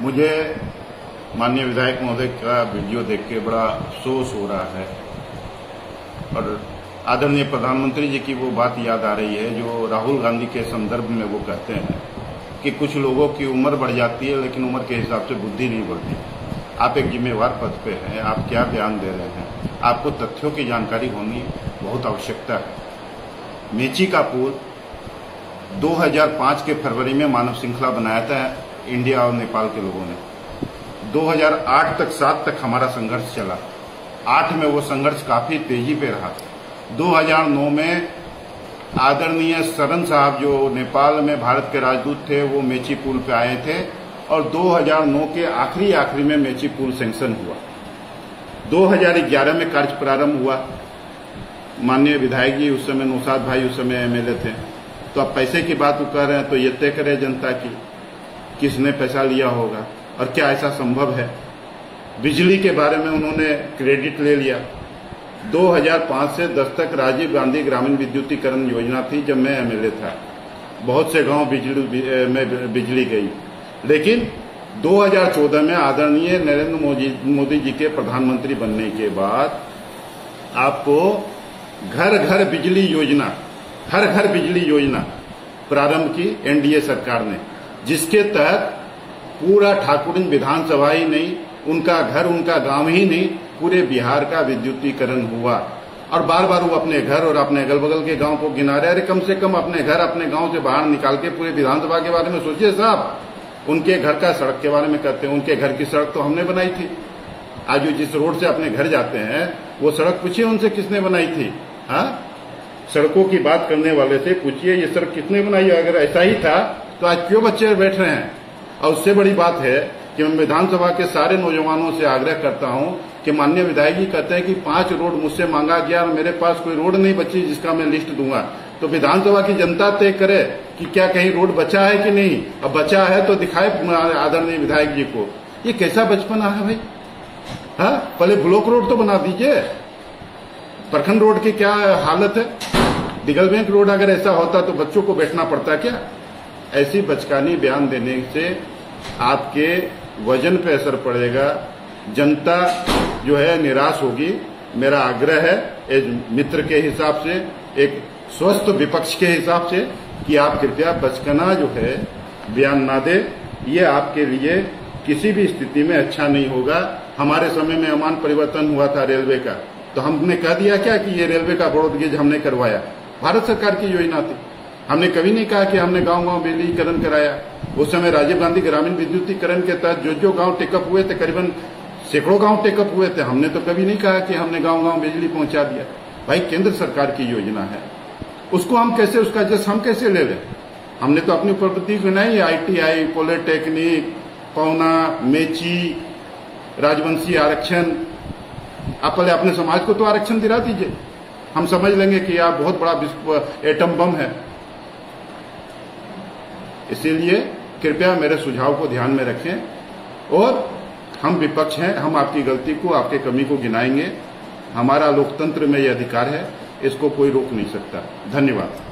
मुझे माननीय विधायक महोदय का वीडियो देख के बड़ा अफसोस हो रहा है। और आदरणीय प्रधानमंत्री जी की वो बात याद आ रही है, जो राहुल गांधी के संदर्भ में वो कहते हैं कि कुछ लोगों की उम्र बढ़ जाती है, लेकिन उम्र के हिसाब से बुद्धि नहीं बढ़ती। आप एक जिम्मेवार पद पे हैं, आप क्या बयान दे रहे हैं? आपको तथ्यों की जानकारी होनी बहुत आवश्यकता है। मेची का पुल 2005 के फरवरी में मानव श्रृंखला बनाया था इंडिया और नेपाल के लोगों ने। 2008 तक, सात तक हमारा संघर्ष चला। आठ में वो संघर्ष काफ़ी तेज़ी पे रहा 2009 में आदरणीय सरन साहब जो नेपाल में भारत के राजदूत थे, वो मेची पुल पे आए थे और 2009 के आखिरी आखिरी में मेची पुल सेंक्शन हुआ। 2011 में कार्य प्रारंभ हुआ। माननीय विधायक जी उस समय, नौसाद भाई उस समय एमएलए थे। तो अब पैसे की बात कर रहे हैं तो ये तय करे जनता की किसने पैसा लिया होगा और क्या ऐसा संभव है? बिजली के बारे में उन्होंने क्रेडिट ले लिया। 2005 से 10 तक राजीव गांधी ग्रामीण विद्युतीकरण योजना थी जब मैं एमएलए था। बहुत से गाँव बिजली, में बिजली गई। लेकिन 2014 में आदरणीय नरेंद्र मोदी जी के प्रधानमंत्री बनने के बाद आपको घर घर बिजली योजना, हर घर बिजली योजना प्रारंभ की एनडीए सरकार ने। जिसके तहत पूरा ठाकुरिन विधानसभा ही नहीं, उनका घर, उनका गाँव ही नहीं, पूरे बिहार का विद्युतीकरण हुआ। और बार बार वो अपने घर और अपने अगल बगल के गाँव को गिना रहे अरे कम से कम अपने घर, अपने गाँव से बाहर निकाल के पूरे विधानसभा के बारे में सोचिए साहब। उनके घर का सड़क के बारे में कहते हैं, उनके घर की सड़क तो हमने बनाई थी। आज जो जिस रोड से अपने घर जाते हैं, वो सड़क पूछिए उनसे किसने बनाई थी हाँ? सड़कों की बात करने वाले से पूछिए, ये सड़क किसने बनाई? अगर ऐसा ही था तो आज क्यों बच्चे बैठ रहे हैं? और उससे बड़ी बात है कि मैं विधानसभा के सारे नौजवानों से आग्रह करता हूँ कि माननीय विधायक जी कहते हैं कि पाँच रोड मुझसे मांगा गया और मेरे पास कोई रोड नहीं बची जिसका मैं लिस्ट दूँगा। तो विधानसभा की जनता तय करे कि क्या कहीं रोड बचा है कि नहीं। अब बचा है तो दिखाए आदरणीय विधायक जी को। ये कैसा बचपना है भाई? हाँ पहले ब्लॉक रोड तो बना दीजिए। प्रखंड रोड की क्या हालत है? दिगल बैंक रोड अगर ऐसा होता तो बच्चों को बैठना पड़ता क्या? ऐसी बचकानी बयान देने से आपके वज़न पे असर पड़ेगा। जनता जो है निराश होगी। मेरा आग्रह है एक मित्र के हिसाब से, एक स्वस्थ विपक्ष के हिसाब से, कि आप कृपया बचकना जो है बयान ना दे। ये आपके लिए किसी भी स्थिति में अच्छा नहीं होगा। हमारे समय में अमान परिवर्तन हुआ था रेलवे का। तो हमने कह दिया क्या कि ये रेलवे का ब्रॉड गेज हमने करवाया। भारत सरकार की योजना थी। हमने कभी नहीं कहा कि हमने गाँव गाँव बिजलीकरण कराया। उस समय राजीव गांधी ग्रामीण विद्युतीकरण के तहत जो जो गाँव टेकअप हुए थे, करीबन सैकड़ों गाँव टेकअप हुए थे। हमने तो कभी नहीं कहा कि हमने गाँव गाँव बिजली पहुँचा दिया। भाई, केंद्र सरकार की योजना है। उसको हम कैसे, उसका जस हम कैसे ले लें हमने तो अपनी प्रवृत्ति बनाई, आईटीआई, पॉलिटेक्निक पौना मेची, राजवंशी आरक्षण। आप पहले अपने समाज को तो आरक्षण दिला दीजिए। हम समझ लेंगे कि आप बहुत बड़ा एटम बम है। इसीलिए कृपया मेरे सुझाव को ध्यान में रखें और हम विपक्ष हैं, हम आपकी गलती को, आपके कमी को गिनाएँगे। हमारा लोकतंत्र में यह अधिकार है, इसको कोई रोक नहीं सकता। धन्यवाद।